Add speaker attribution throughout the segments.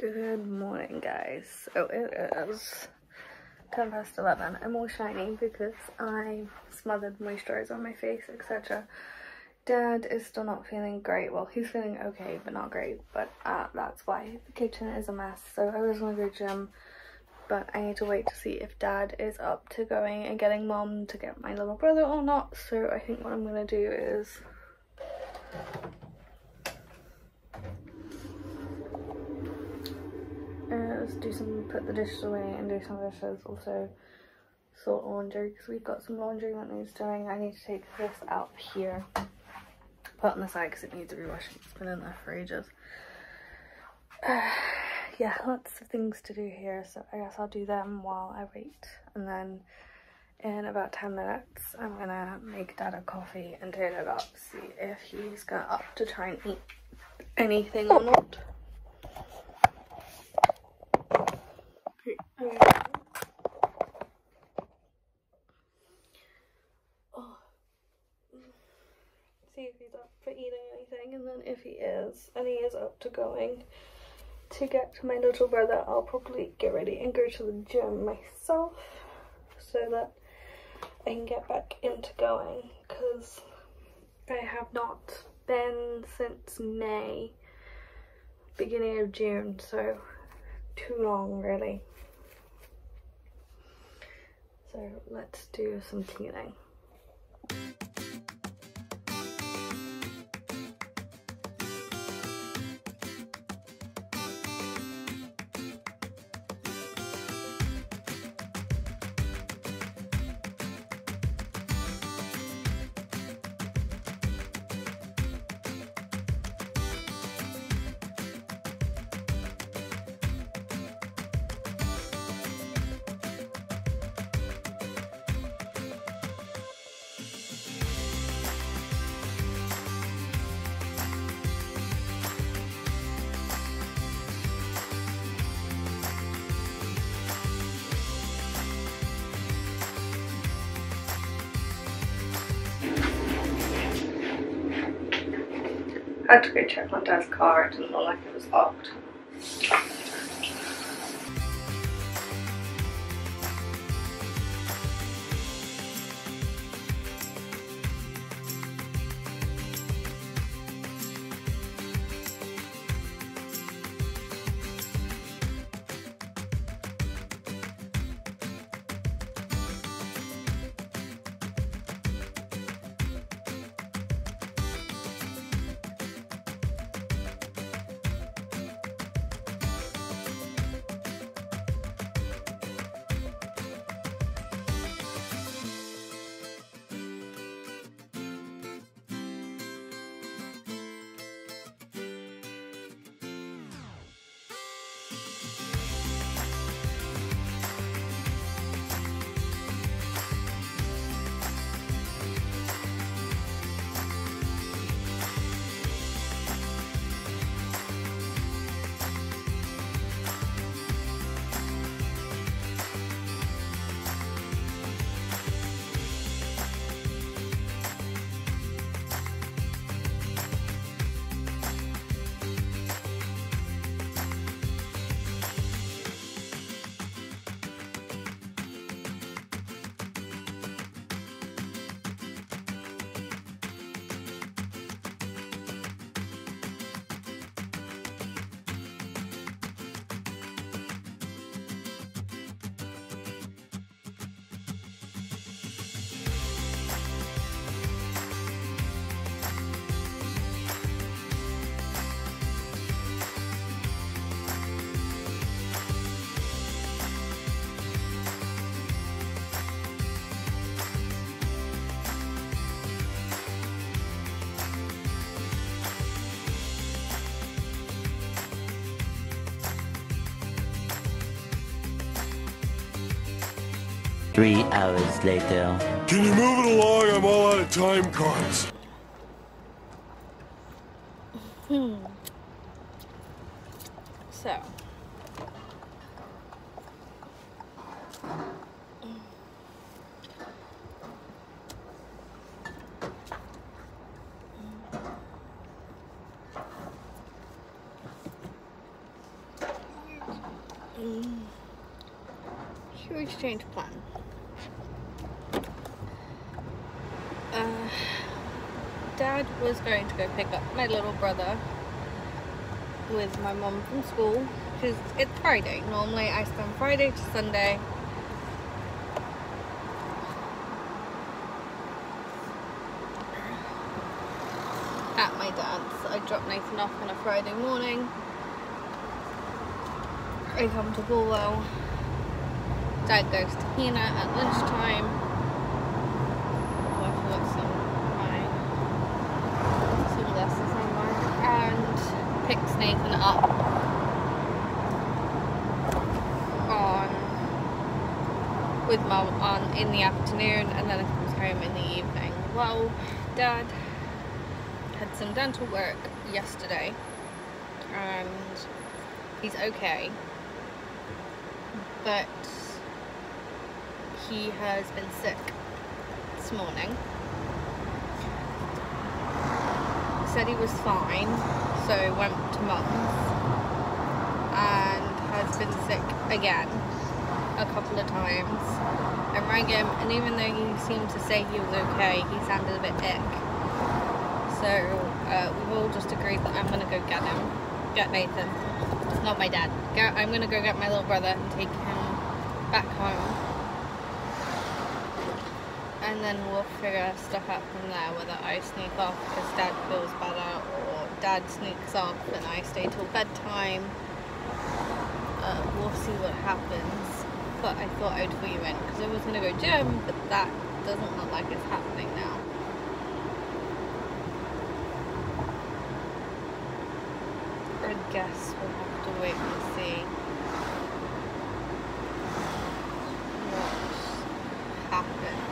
Speaker 1: Good morning guys. So it is 10 past 11. I'm all shiny because I smothered moisturizer on my face etc. Dad is still not feeling great. Well he's feeling okay but not great but uh, that's why the kitchen is a mess. So I was gonna go gym but I need to wait to see if dad is up to going and getting mom to get my little brother or not. So I think what I'm gonna do is do some put the dishes away and do some dishes. Also sort laundry because we've got some laundry that needs doing. I need to take this out here. Put on the side because it needs to be washed it's been in there for ages. Uh, yeah lots of things to do here so i guess i'll do them while i wait. And then in about 10 minutes i'm gonna make dad a coffee and turn it up see if he's got up to try and eat anything or not Oh. See if he's up for eating anything, and then if he is, and he is up to going to get to my little brother, I'll probably get ready and go to the gym myself so that I can get back into going because I have not been since May, beginning of June, so too long really. So let's do some cleaning. Had to go check my dad's car, it didn't look like it was locked.
Speaker 2: Three hours later.
Speaker 3: Can you move it along? I'm all out of time cards.
Speaker 1: Hmm. So. huge change plan. Was going to go pick up my little brother with my mom from school because it's Friday. Normally I spend Friday to Sunday at my dad's. I drop Nathan off on a Friday morning. I come to Bulwell. Dad goes to Hina at lunchtime. Oh, I forgot some my sunglasses on mine. And picks Nathan up on with mum on in the afternoon and then I comes home in the evening. Well, Dad had some dental work yesterday and he's okay. But he has been sick this morning. Said he was fine so went to mum's and has been sick again a couple of times I rang him and even though he seemed to say he was okay he sounded a bit ick so uh, we've all just agreed that I'm gonna go get him, get Nathan, not my dad. I'm gonna go get my little brother and take him back home, and then we'll figure stuff out from there. Whether I sneak off because dad feels better, or dad sneaks off and I stay till bedtime. Uh, we'll see what happens. But I thought I'd fill you in because I was gonna go gym, but that doesn't look like it's happening now. I guess we'll have to wait and see what happens.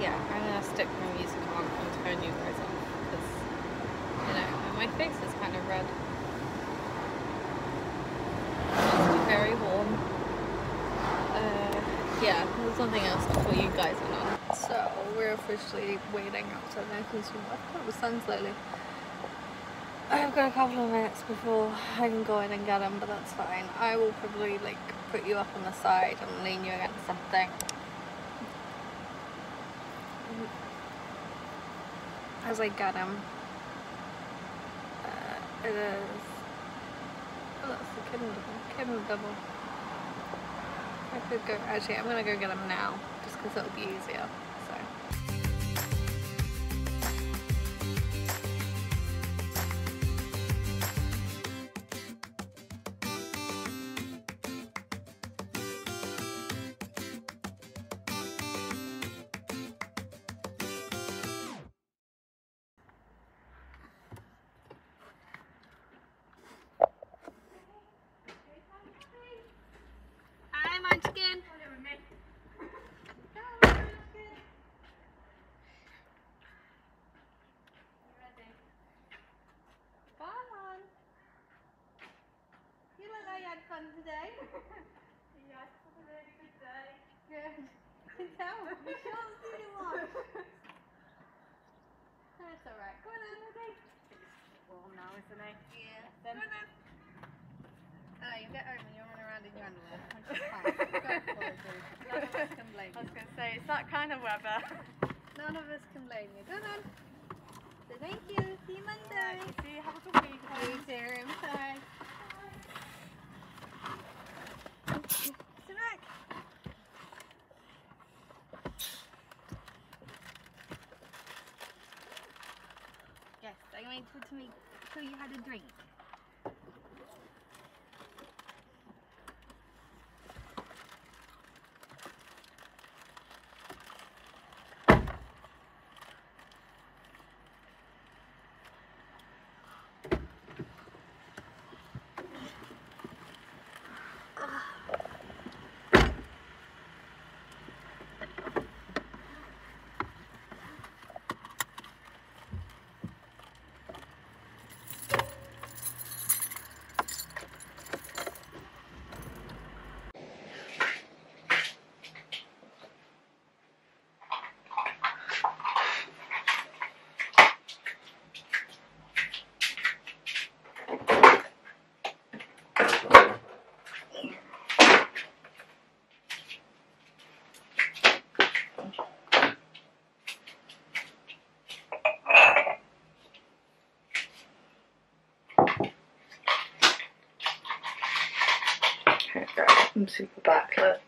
Speaker 1: Yeah, I'm gonna stick my music on and turn you guys off because, you know, my face is kind of red. It's very warm. Uh, yeah, there's nothing else put you guys in on. So we're officially waiting outside Nathan's room. I've got the sun slightly. I've got a couple of minutes before I can go in and get him, but that's fine. I will probably like put you up on the side and lean you against something. As I get him. Uh, it is. Oh, that's the kitten double. Kitten double. I could go. Actually, I'm gonna go get them now, just because it'll be easier. Fun today.
Speaker 4: Yes, it was a really good day.
Speaker 1: Good. You can't see the watch. That's alright. Go on then.
Speaker 4: Warm now, isn't it?
Speaker 1: Yeah.
Speaker 4: Then-
Speaker 1: Go on then. Oh, you get home and you'll run around in your underwear. Which is fine. Go for. None of us can blame
Speaker 4: I was going to say, it's that kind of weather.
Speaker 1: None of us can blame you. Go on. So thank you. See you Monday.
Speaker 4: See you, have a good
Speaker 1: You
Speaker 4: weekend.
Speaker 1: too. Bye. Sit back. To make sure you had a drink. I'm super backlit.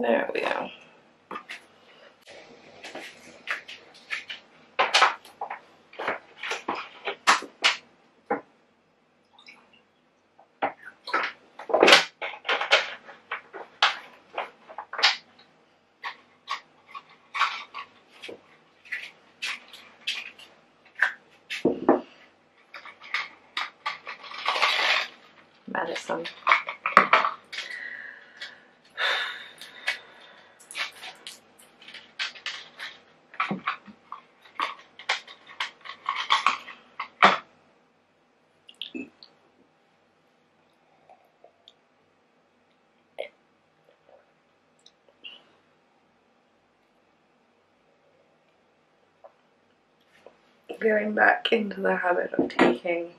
Speaker 1: There we go. Going back into the habit of taking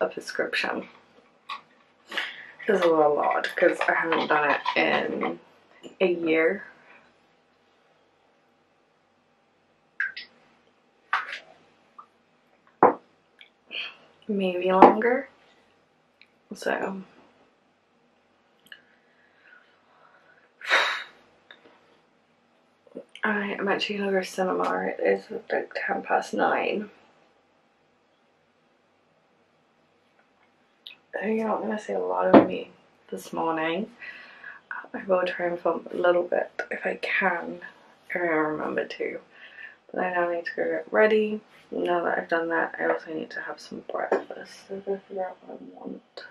Speaker 1: a prescription is a little odd because I haven't done it in a year. Maybe longer. So I am actually gonna go to cinema. It is like ten past nine. You're not gonna see a lot of me this morning. I will try and film a little bit if I can, if I remember to. But I now need to go get ready. Now that I've done that, I also need to have some breakfast. So figure out what I want.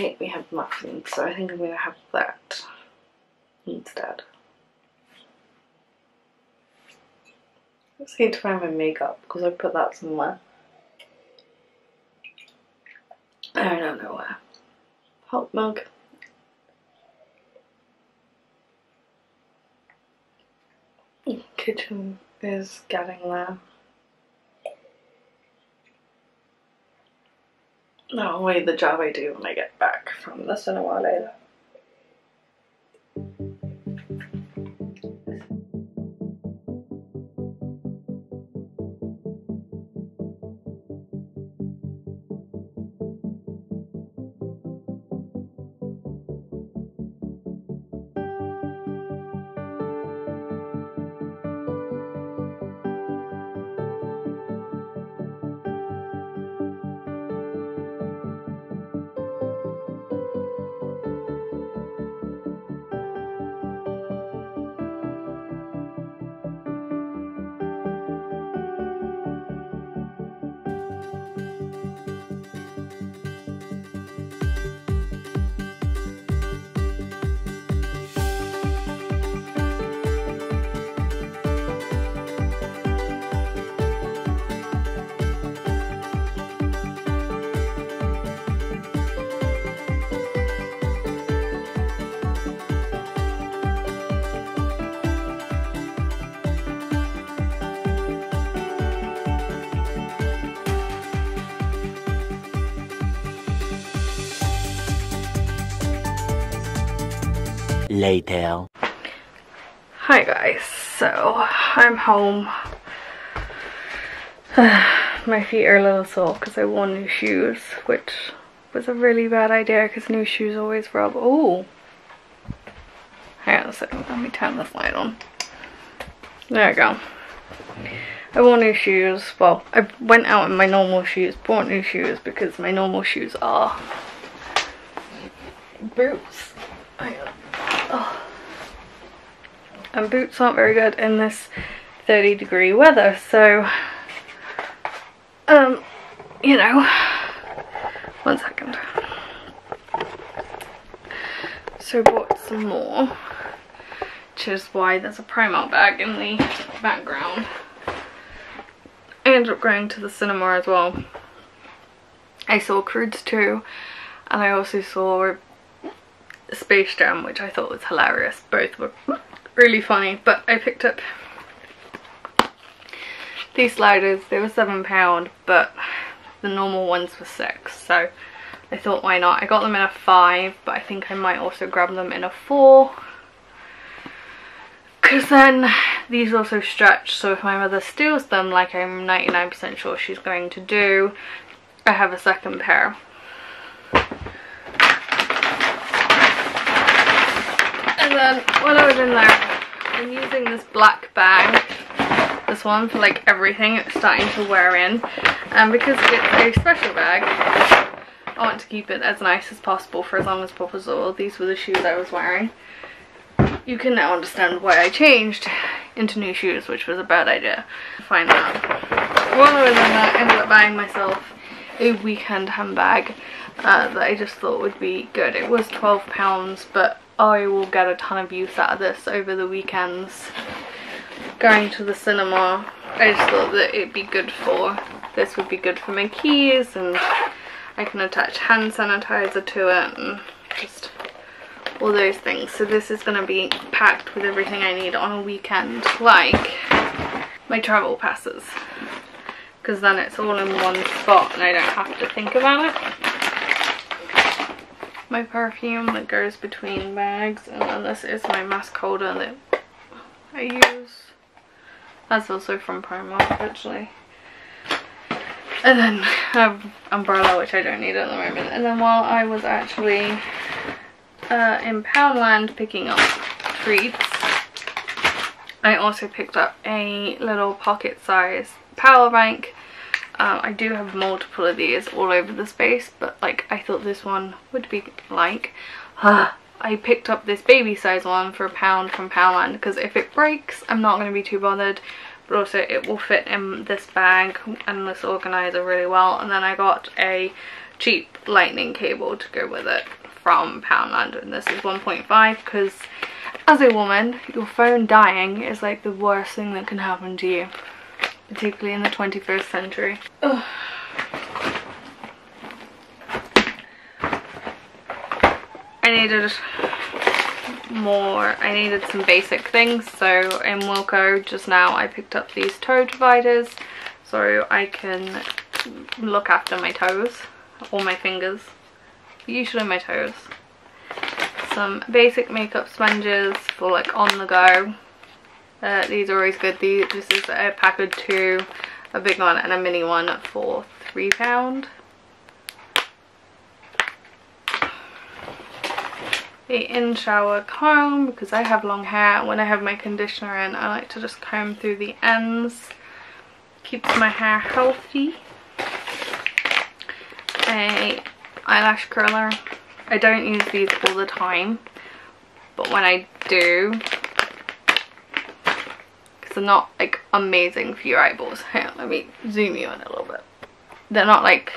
Speaker 1: Think we have muffins, so I think I'm gonna have that instead. I just need to find my makeup because I put that somewhere. I don't know where. Hot mug. Kitchen is getting there. That'll wait the job I do when I get back from the cinema later.
Speaker 2: Later.
Speaker 1: Hi guys, so I'm home. My feet are a little sore because I wore new shoes, which was a really bad idea because new shoes always rub. Oh, hang on a second, let me turn this light on. There we go. I wore new shoes. Well, I went out in my normal shoes, bought new shoes because my normal shoes are boots. Hang on. Oh. And boots aren't very good in this 30 degree weather, so, um, you know, one second. So bought some more. which is why there's a Primark bag in the background. I ended up going to the cinema as well. I saw Croods 2 and I also saw Space Jam which I thought was hilarious. Both were really funny but I picked up these sliders. They were £7 but the normal ones were 6 so I thought why not. I got them in a 5 but I think I might also grab them in a 4 because then these also stretch so if my mother steals them like I'm 99% sure she's going to do I have a second pair then when I was in there I'm using this black bag this one for like everything it's starting to wear in and because it's a special bag I want to keep it as nice as possible for as long as possible these were the shoes I was wearing you can now understand why I changed into new shoes, which was a bad idea. Find out. While I was in there, I ended up buying myself a weekend handbag uh, that I just thought would be good. It was £12, but I will get a ton of use out of this over the weekends. Going to the cinema, I just thought that it'd be good for, this would be good for my keys and I can attach hand sanitizer to it and just all those things. So this is going to be packed with everything I need on a weekend like my travel passes. Because then it's all in one spot and I don't have to think about it my perfume that goes between bags and then this is my mask holder that I use that's also from Primark actually and then have umbrella which I don't need at the moment and then while I was actually uh, in Poundland picking up treats. I also picked up a little pocket size power bank. Uh, I do have multiple of these all over the space, but like I thought this one would be like. I picked up this baby size one for a pound from Poundland because if it breaks, I'm not going to be too bothered. But also it will fit in this bag and this organizer really well. And then I got a cheap lightning cable to go with it from Poundland and this is 1.5 because as a woman your phone dying is like the worst thing that can happen to you particularly in the 21st century. Ugh. I needed more, I needed some basic things so in Wilko just now I picked up these toe dividers so I can look after my toes or my fingers usually my toes. Some basic makeup sponges for like on the go. Uh, these are always good. These, this is a pack of two, a big one and a mini one for £3. A in-shower comb because I have long hair. When I have my conditioner in, I like to just comb through the ends. Keeps my hair healthy. A eyelash curler. I don't use these all the time, but when I do, they're not like amazing for your eyeballs. On, let me zoom you in a little bit. They're not like,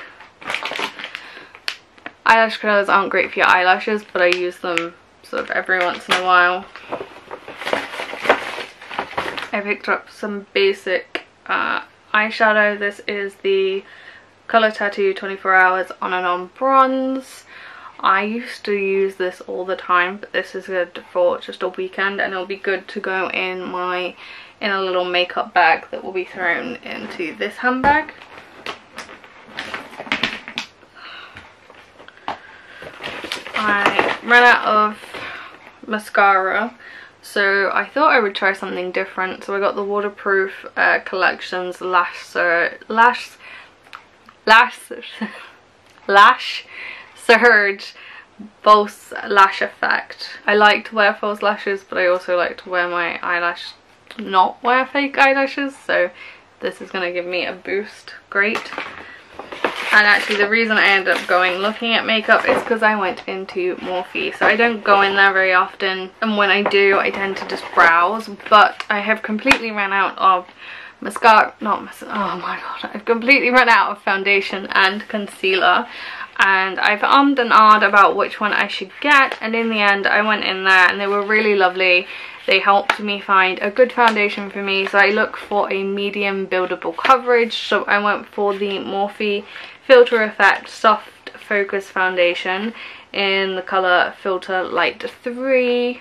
Speaker 1: eyelash curlers aren't great for your eyelashes, but I use them sort of every once in a while. I picked up some basic uh, eyeshadow. This is the Colour Tattoo 24 Hours On and On Bronze. I used to use this all the time, but this is good for just a weekend and it'll be good to go in my in a little makeup bag that will be thrown into this handbag. I ran out of mascara so I thought I would try something different so I got the waterproof uh, collections lash lash lash lash surge false lash effect i like to wear false lashes but i also like to wear my eyelash not wear fake eyelashes so this is going to give me a boost. Great. And actually the reason I ended up going looking at makeup is because I went into Morphe. So I don't go in there very often and when I do I tend to just browse. But I have completely ran out of mascara, not mascara, oh my god, I've completely run out of foundation and concealer. And I've ummed and ahed about which one I should get and in the end I went in there and they were really lovely they helped me find a good foundation for me so I look for a medium buildable coverage. So I went for the Morphe Filter Effect Soft Focus Foundation in the colour Filter Light 3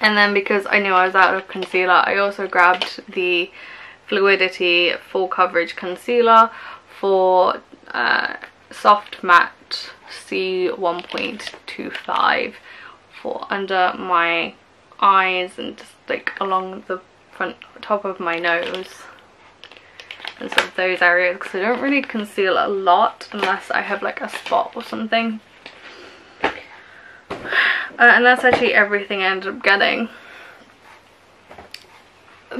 Speaker 1: and then because I knew I was out of concealer I also grabbed the Fluidity Full Coverage Concealer for uh, Soft Matte C1.25 for under my eyes and just like along the front top of my nose and some of those areas because I don't really conceal a lot unless I have like a spot or something. Uh, and that's actually everything I ended up getting.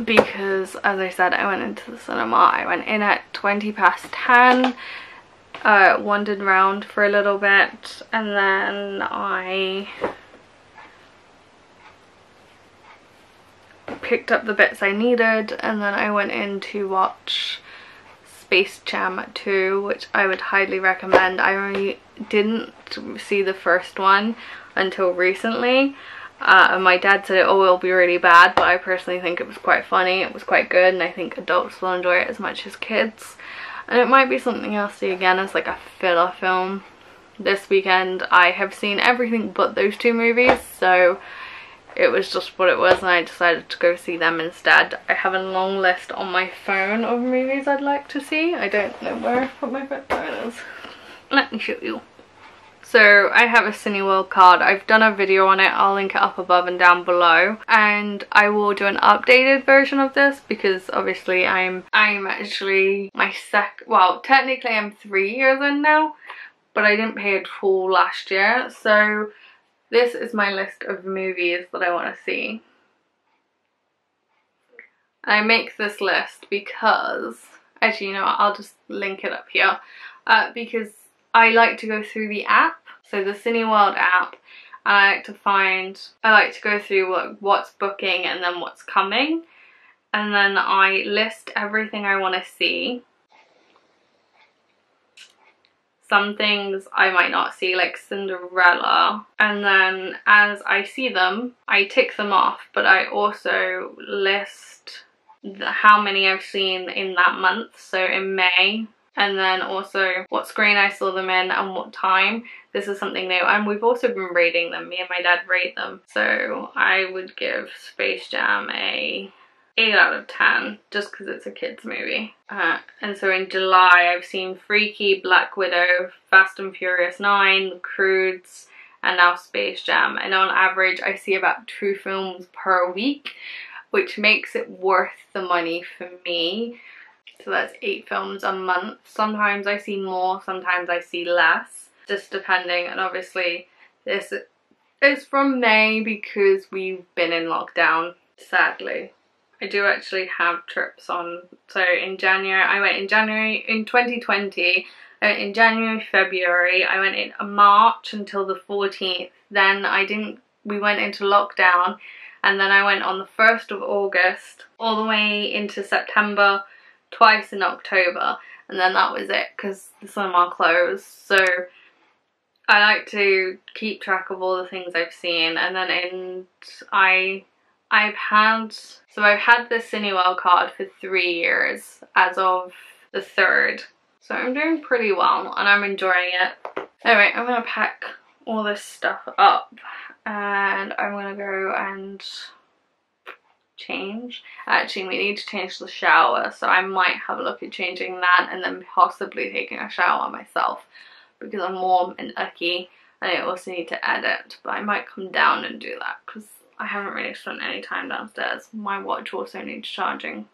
Speaker 1: Because as I said I went into the cinema. I went in at 20 past 10 uh, wandered around for a little bit and then I picked up the bits I needed and then I went in to watch Space Jam 2 which I would highly recommend. I only didn't see the first one until recently uh, my dad said, oh, it'll be really bad, but I personally think it was quite funny. It was quite good, and I think adults will enjoy it as much as kids. And it might be something I'll see again as like a filler film. This weekend, I have seen everything but those two movies, so it was just what it was, and I decided to go see them instead. I have a long list on my phone of movies I'd like to see. I don't know where I put my phone. Is. Let me show you. So I have a Cineworld card. I've done a video on it. I'll link it up above and down below. And I will do an updated version of this because obviously I'm I'm actually my sec well technically I'm three years in now but I didn't pay it full last year. So this is my list of movies that I want to see. I make this list because, actually you know I'll just link it up here, uh, because I like to go through the app so the Cineworld app, I like to find, I like to go through what, what's booking and then what's coming. And then I list everything I want to see. Some things I might not see, like Cinderella. And then as I see them, I tick them off, but I also list the, how many I've seen in that month. So in May, and then also what screen I saw them in and what time. This is something new and we've also been rating them. Me and my dad rate them. So I would give Space Jam a 8 out of 10 just because it's a kids movie. Uh, and so in July I've seen Freaky, Black Widow, Fast and Furious 9, The Croods and now Space Jam and on average I see about two films per week which makes it worth the money for me so that's eight films a month. Sometimes I see more, sometimes I see less, just depending. And obviously this is from May because we've been in lockdown, sadly. I do actually have trips on. So in January, I went in January, in 2020, I went uh, in January, February, I went in March until the 14th. Then I didn't, we went into lockdown and then I went on the 1st of August all the way into September twice in October and then that was it because the cinema closed. So I like to keep track of all the things I've seen and then in I I've had so I've had the Cineworld card for three years as of the third. So I'm doing pretty well and I'm enjoying it. Anyway I'm gonna pack all this stuff up and I'm gonna go and change. Actually, we need to change the shower, so I might have a look at changing that and then possibly taking a shower myself because I'm warm and icky and I also need to edit, but I might come down and do that because I haven't really spent any time downstairs. My watch also needs charging